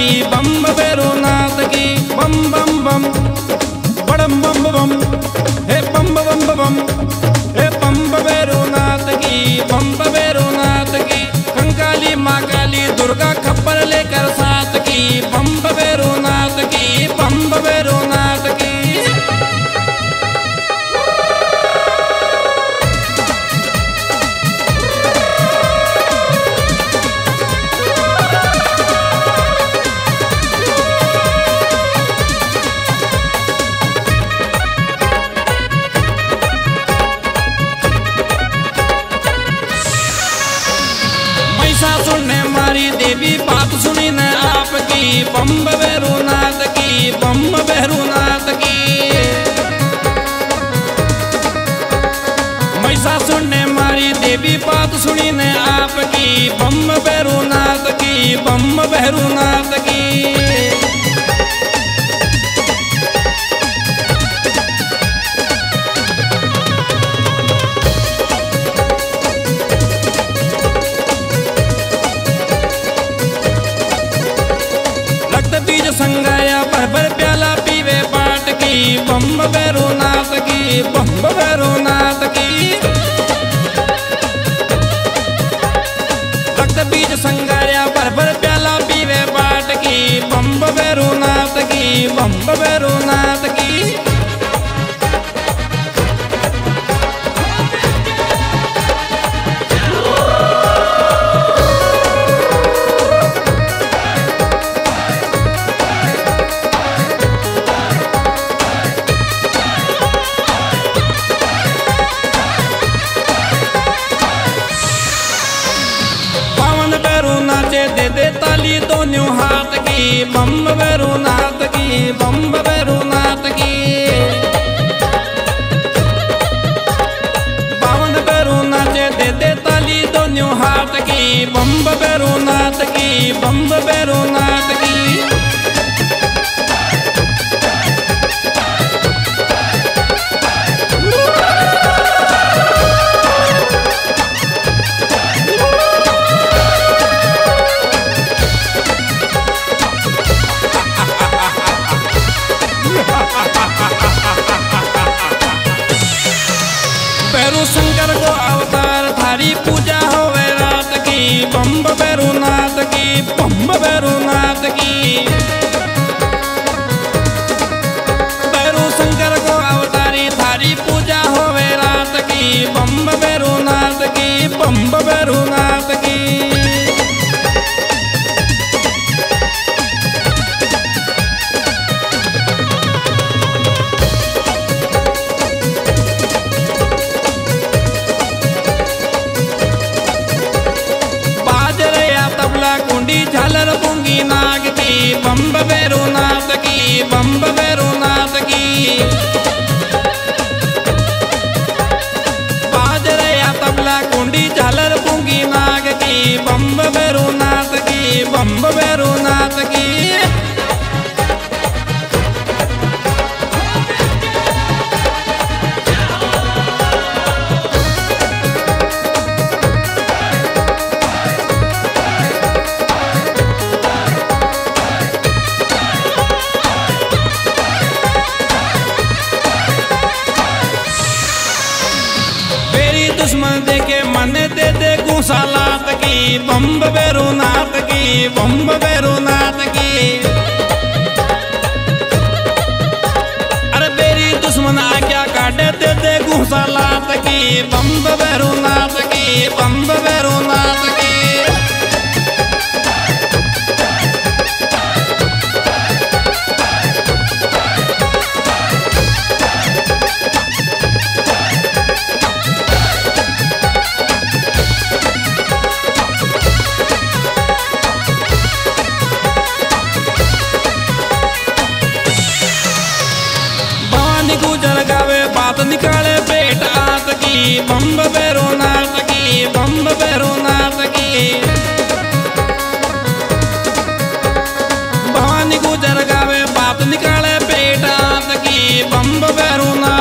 बम भैरवनाथ की बम बम बम बड़म बम बम। महिषासुर सुनने मारी देवी बात सुनी न आपकी। बम भैरवनाथ की, बम भैरवनाथ की। महिषा सुनने मारी देवी बात सुनी न आपकी। बम भैरवनाथ की, बम बैरूनाथ की। बम की। रक्त बीज संगाया भर भर प्याला पीवे बाट की। बम भैरोनाथ की, बम भैरवनाथ दोनों हाथ की बम बैरूनाथ की बम बैरूनाथ की। पवन बैरूनाथ दे दे ताली दोनों हाथ की बम बैरूनाथ की बम भैरू बम भैरू नाथ की बम भैरू नाथ की। भैरू शंकर को अवतारी, थारी पूजा होवे रात की। बम भैरू नाथ की बम भैरू पुंगी नाग की, बम्ब भैरवनाथ की, बम्ब भैरवनाथ की। बाज रहा तबला कुंडी झालर पूँगी नाग की, बम्ब भैरवनाथ की, बम्ब भैरवनाथ की। दुश्मन देखे मन दे दे गुसा लात की। बम्ब भैरवनाथ की, बम्ब भैरवनाथ की। अरे मेरी दुश्मन आज्ञा काटे दे दे गुसा लात की, बम्ब भैरवनाथ की। बात निकाले पेट आत की बम्ब भैरवनाथ की बम्ब भैरवनाथ की भवानी गुजर गावे बात निकाले पेट आतकी बम बम्ब भैरवनाथ की